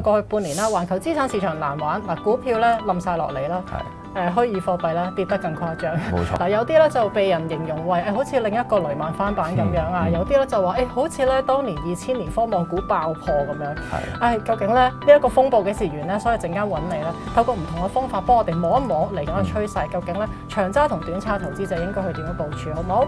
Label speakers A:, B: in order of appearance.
A: 過去半年啦，全球資產市場難玩，嗱股票咧冧晒落嚟啦，誒虛擬貨幣咧跌得更誇張，
B: 冇錯。
A: 嗱有啲咧就被人形容為誒好似另一個雷曼翻版咁樣啊，有啲咧就話誒好似咧當年二千年科網股爆破咁樣，係。究竟咧呢一個風暴幾時完咧？所以陣間揾你咧，透過唔同嘅方法幫我哋摸一摸嚟緊嘅趨勢，究竟咧長揸同短揸投資者應該去點樣部署，好唔好？